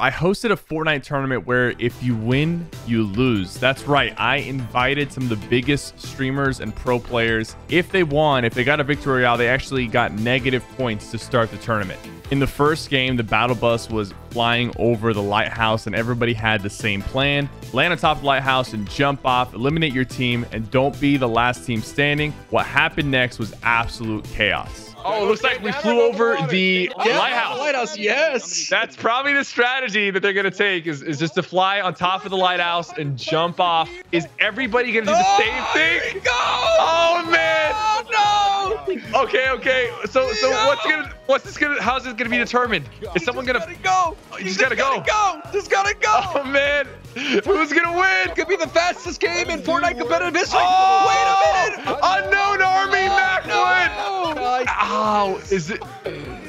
I hosted a Fortnite tournament where if you win, you lose. That's right. I invited some of the biggest streamers and pro players. If they won, if they got a victory royale, they actually got negative points to start the tournament. In the first game, the battle bus was flying over the lighthouse and everybody had the same plan. Land on top of the lighthouse and jump off, eliminate your team, and don't be the last team standing. What happened next was absolute chaos. Oh, it looks like we flew over the Yeah, lighthouse. Lighthouse, yes. That's probably the strategy that they're gonna take is, is just to fly on top of the lighthouse and jump off. Is everybody gonna do the same oh thing? Go! Oh man! Oh, no! Okay, okay. So so what's gonna what's this gonna how's this gonna be determined? Is someone gonna Gotta go! Oh, you just gotta go. go! Just gotta go! Oh man! Who's gonna win? Could be the fastest game in Fortnite competitive history. Oh! Wait a minute! Unknown Army Macwood! No! Ow! Is it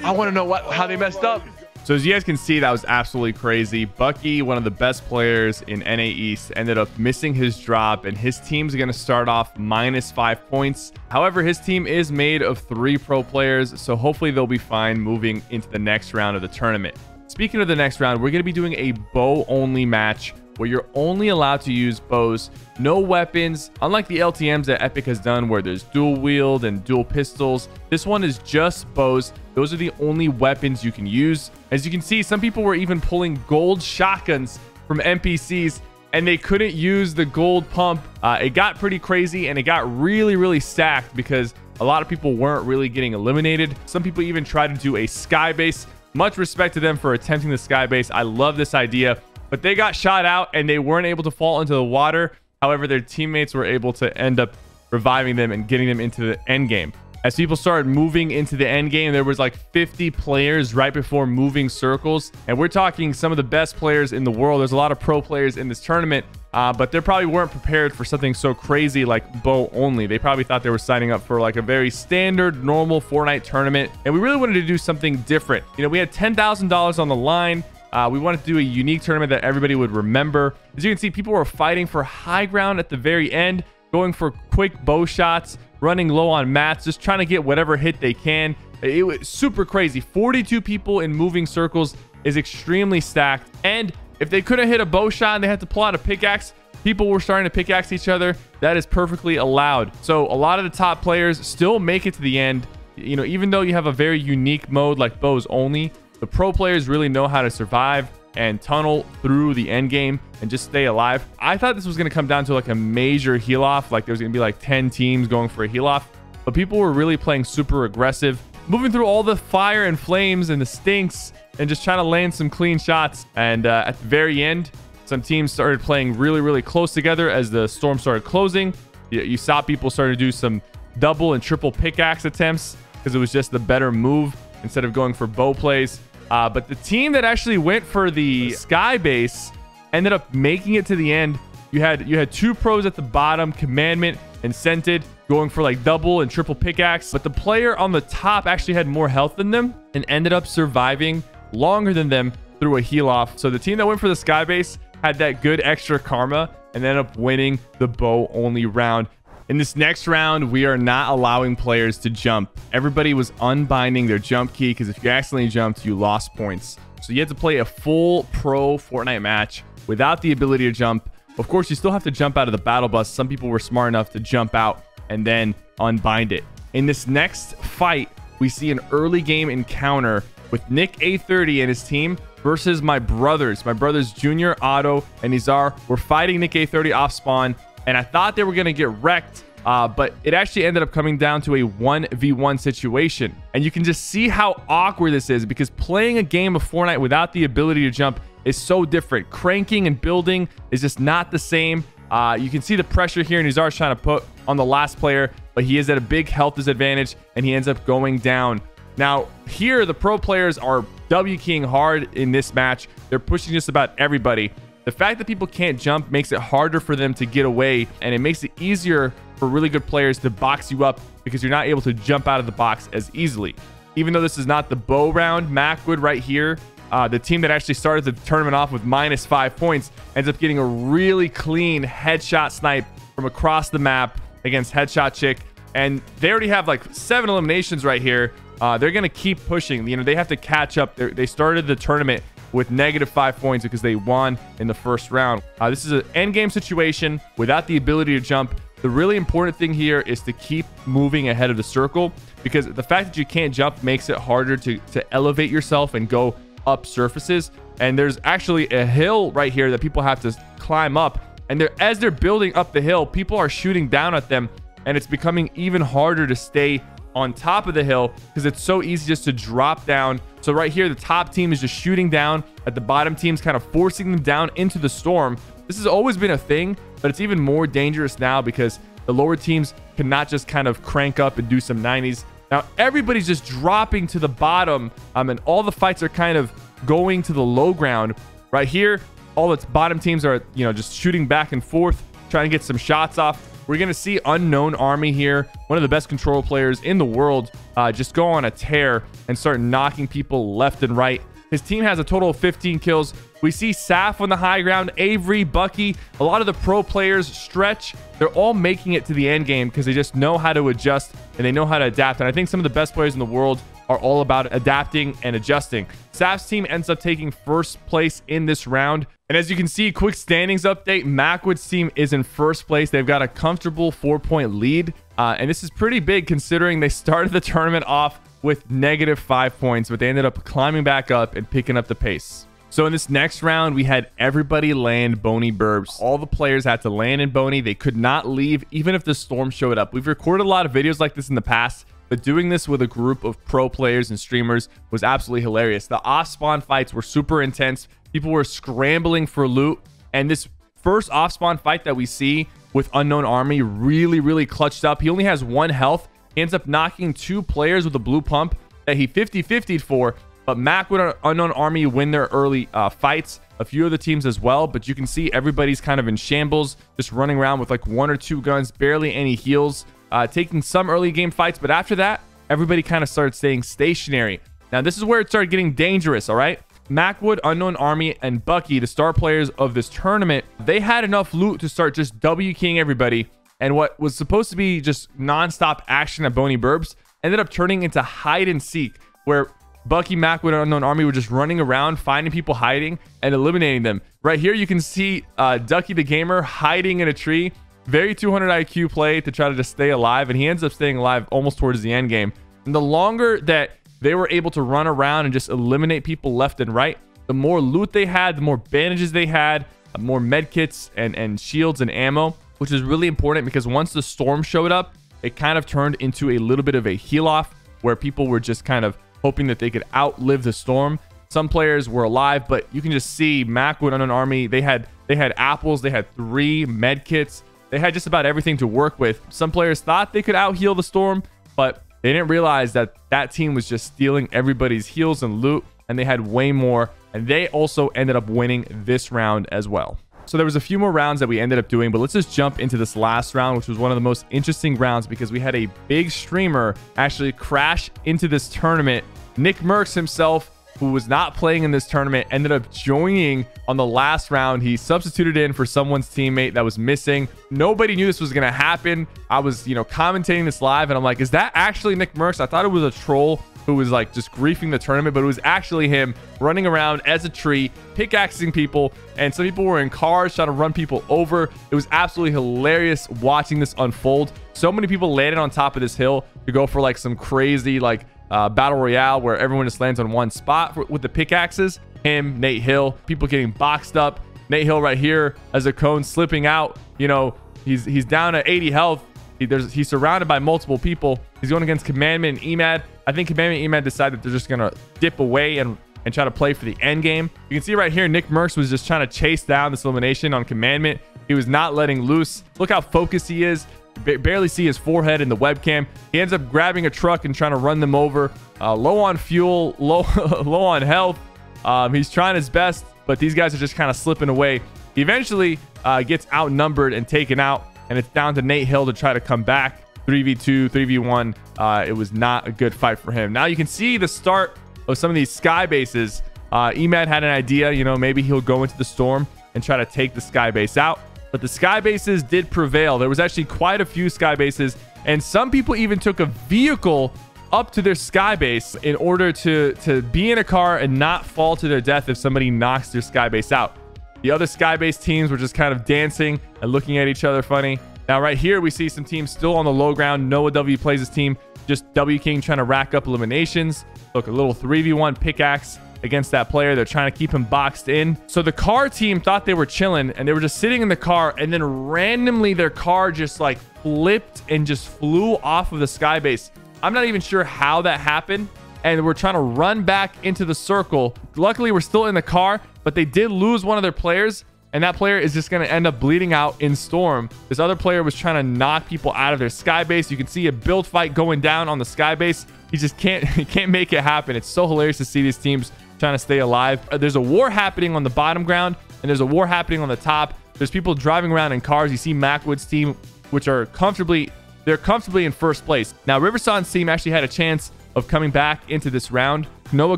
I wanna know what how they messed up. So as you guys can see, that was absolutely crazy. Bucky, one of the best players in NA East, ended up missing his drop, and his team's going to start off minus five points. However, his team is made of three pro players, so hopefully they'll be fine moving into the next round of the tournament. Speaking of the next round, we're going to be doing a bow-only match where you're only allowed to use bows, no weapons. Unlike the LTMs that Epic has done where there's dual wield and dual pistols, this one is just bows. Those are the only weapons you can use. As you can see, some people were even pulling gold shotguns from NPCs and they couldn't use the gold pump. Uh, it got pretty crazy and it got really, really stacked because a lot of people weren't really getting eliminated. Some people even tried to do a sky base. Much respect to them for attempting the sky base. I love this idea but they got shot out and they weren't able to fall into the water. However, their teammates were able to end up reviving them and getting them into the end game. As people started moving into the end game, there was like 50 players right before moving circles. And we're talking some of the best players in the world. There's a lot of pro players in this tournament, uh, but they probably weren't prepared for something so crazy like bow only. They probably thought they were signing up for like a very standard, normal Fortnite tournament. And we really wanted to do something different. You know, we had $10,000 on the line. Uh, we wanted to do a unique tournament that everybody would remember. As you can see, people were fighting for high ground at the very end, going for quick bow shots, running low on mats, just trying to get whatever hit they can. It was super crazy. 42 people in moving circles is extremely stacked. And if they couldn't hit a bow shot and they had to pull out a pickaxe, people were starting to pickaxe each other. That is perfectly allowed. So a lot of the top players still make it to the end. You know, even though you have a very unique mode like bows only, the pro players really know how to survive and tunnel through the end game and just stay alive. I thought this was going to come down to like a major heal off, like there was going to be like 10 teams going for a heal off, but people were really playing super aggressive, moving through all the fire and flames and the stinks and just trying to land some clean shots. And uh, at the very end, some teams started playing really, really close together as the storm started closing. You, you saw people started to do some double and triple pickaxe attempts because it was just the better move instead of going for bow plays. Uh, but the team that actually went for the sky base ended up making it to the end. You had you had two pros at the bottom, Commandment and Scented, going for like double and triple pickaxe. But the player on the top actually had more health than them and ended up surviving longer than them through a heal off. So the team that went for the sky base had that good extra karma and ended up winning the bow only round. In this next round, we are not allowing players to jump. Everybody was unbinding their jump key because if you accidentally jumped, you lost points. So you had to play a full pro Fortnite match without the ability to jump. Of course, you still have to jump out of the battle bus. Some people were smart enough to jump out and then unbind it. In this next fight, we see an early game encounter with NickEh30 and his team versus my brothers. My brothers Junior, Otto, and Nizar were fighting NickEh30 off spawn and I thought they were going to get wrecked. Uh, but it actually ended up coming down to a 1v1 situation. And you can just see how awkward this is because playing a game of Fortnite without the ability to jump is so different. Cranking and building is just not the same. Uh, you can see the pressure here, and Nizar's trying to put on the last player, but he is at a big health disadvantage, and he ends up going down. Now, here, the pro players are W keying hard in this match. They're pushing just about everybody. The fact that people can't jump makes it harder for them to get away, and it makes it easier for really good players to box you up because you're not able to jump out of the box as easily. Even though this is not the bow round, Macwood right here, uh, the team that actually started the tournament off with minus five points, ends up getting a really clean headshot snipe from across the map against Headshot Chick. And they already have like seven eliminations right here. Uh, they're going to keep pushing. You know, they have to catch up. They're, they started the tournament with negative five points because they won in the first round. Uh, this is an end game situation without the ability to jump. The really important thing here is to keep moving ahead of the circle because the fact that you can't jump makes it harder to, to elevate yourself and go up surfaces. And there's actually a hill right here that people have to climb up. And they're, as they're building up the hill, people are shooting down at them. And it's becoming even harder to stay on top of the hill because it's so easy just to drop down. So right here, the top team is just shooting down at the bottom teams, kind of forcing them down into the storm. This has always been a thing, but it's even more dangerous now because the lower teams cannot just kind of crank up and do some 90s. Now everybody's just dropping to the bottom, um, and all the fights are kind of going to the low ground. Right here, all its bottom teams are, you know, just shooting back and forth, trying to get some shots off. We're going to see Unknown Army here, one of the best control players in the world, uh, just go on a tear and start knocking people left and right. His team has a total of 15 kills. We see Saf on the high ground, Avery, Bucky, a lot of the pro players, Stretch. They're all making it to the end game because they just know how to adjust and they know how to adapt. And I think some of the best players in the world are all about adapting and adjusting. Saf's team ends up taking first place in this round. And as you can see, quick standings update, Macwood's team is in first place. They've got a comfortable four-point lead. Uh, and this is pretty big considering they started the tournament off with negative five points, but they ended up climbing back up and picking up the pace. So in this next round, we had everybody land Boney Burbs. All the players had to land in Boney. They could not leave even if the storm showed up. We've recorded a lot of videos like this in the past, but doing this with a group of pro players and streamers was absolutely hilarious. The off spawn fights were super intense. People were scrambling for loot. And this first off spawn fight that we see with Unknown Army really, really clutched up. He only has one health. He ends up knocking two players with a blue pump that he 50 50'd for. But Macwood Unknown Army win their early uh, fights. A few of the teams as well. But you can see everybody's kind of in shambles, just running around with like one or two guns, barely any heals, uh, taking some early game fights. But after that, everybody kind of started staying stationary. Now, this is where it started getting dangerous, all right? Macwood, Unknown Army, and Bucky, the star players of this tournament, they had enough loot to start just W keying everybody. And what was supposed to be just nonstop action at Boney Burbs ended up turning into hide and seek, where Bucky, Macwood, and Unknown Army were just running around, finding people hiding and eliminating them. Right here, you can see uh, Ducky the Gamer hiding in a tree. Very 200 IQ play to try to just stay alive, and he ends up staying alive almost towards the end game. And the longer that they were able to run around and just eliminate people left and right. The more loot they had, the more bandages they had, uh, more medkits and, and shields and ammo, which is really important because once the storm showed up, it kind of turned into a little bit of a heal off where people were just kind of hoping that they could outlive the storm. Some players were alive, but you can just see Macwood Unknown Army. They had they had apples, they had three medkits, they had just about everything to work with. Some players thought they could out heal the storm, but they didn't realize that that team was just stealing everybody's heals and loot, and they had way more. And they also ended up winning this round as well. So there was a few more rounds that we ended up doing, but let's just jump into this last round, which was one of the most interesting rounds because we had a big streamer actually crash into this tournament. Nick Mercs himself who was not playing in this tournament, ended up joining on the last round. He substituted in for someone's teammate that was missing. Nobody knew this was going to happen. I was, you know, commentating this live and I'm like, is that actually Nick Mercs? I thought it was a troll who was like just griefing the tournament, but it was actually him running around as a tree, pickaxing people, and some people were in cars trying to run people over. It was absolutely hilarious watching this unfold. So many people landed on top of this hill to go for like some crazy like uh, battle royale where everyone just lands on one spot with the pickaxes. Him, Nate Hill, people getting boxed up. Nate Hill right here as a cone slipping out. You know, he's he's down at 80 health. He, he's surrounded by multiple people. He's going against Commandment and Emad. I think Commandment and Emad decided they're just gonna dip away and and try to play for the end game. You can see right here, Nick Mercs was just trying to chase down this elimination on Commandment. He was not letting loose. Look how focused he is barely see his forehead in the webcam. He ends up grabbing a truck and trying to run them over. Uh, low on fuel, low low on health. Um, he's trying his best, but these guys are just kind of slipping away. He eventually uh, gets outnumbered and taken out, and it's down to Nate Hill to try to come back. 3v2, 3v1. Uh, it was not a good fight for him. Now you can see the start of some of these sky bases. Uh, Emad had an idea, you know, maybe he'll go into the storm and try to take the sky base out but the sky bases did prevail. There was actually quite a few sky bases, and some people even took a vehicle up to their sky base in order to to be in a car and not fall to their death if somebody knocks their sky base out. The other sky base teams were just kind of dancing and looking at each other funny. Now, right here, we see some teams still on the low ground. Noah W plays his team. Just W keying trying to rack up eliminations. Look, a little 3v1 pickaxe against that player. They're trying to keep him boxed in. So the car team thought they were chilling and they were just sitting in the car and then randomly their car just like flipped and just flew off of the sky base. I'm not even sure how that happened. And we're trying to run back into the circle. Luckily, we're still in the car, but they did lose one of their players. And that player is just going to end up bleeding out in Storm. This other player was trying to knock people out of their sky base. You can see a build fight going down on the sky base. He just can't, he can't make it happen. It's so hilarious to see these teams trying to stay alive. Uh, there's a war happening on the bottom ground, and there's a war happening on the top. There's people driving around in cars. You see Macwood's team, which are comfortably they're comfortably in first place. Now, Riversan's team actually had a chance of coming back into this round. Noah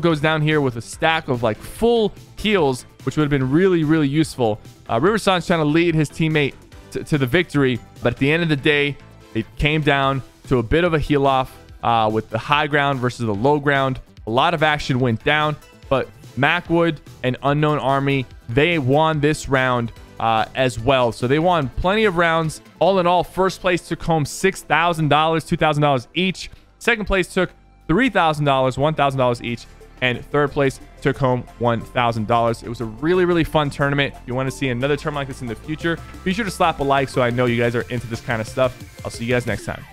goes down here with a stack of like full heals, which would have been really, really useful. Uh, trying to lead his teammate to the victory, but at the end of the day, it came down to a bit of a heal off uh, with the high ground versus the low ground. A lot of action went down, Macwood and Unknown Army, they won this round uh, as well. So they won plenty of rounds. All in all, first place took home $6,000, $2,000 each. Second place took $3,000, $1,000 each. And third place took home $1,000. It was a really, really fun tournament. If you want to see another tournament like this in the future, be sure to slap a like so I know you guys are into this kind of stuff. I'll see you guys next time.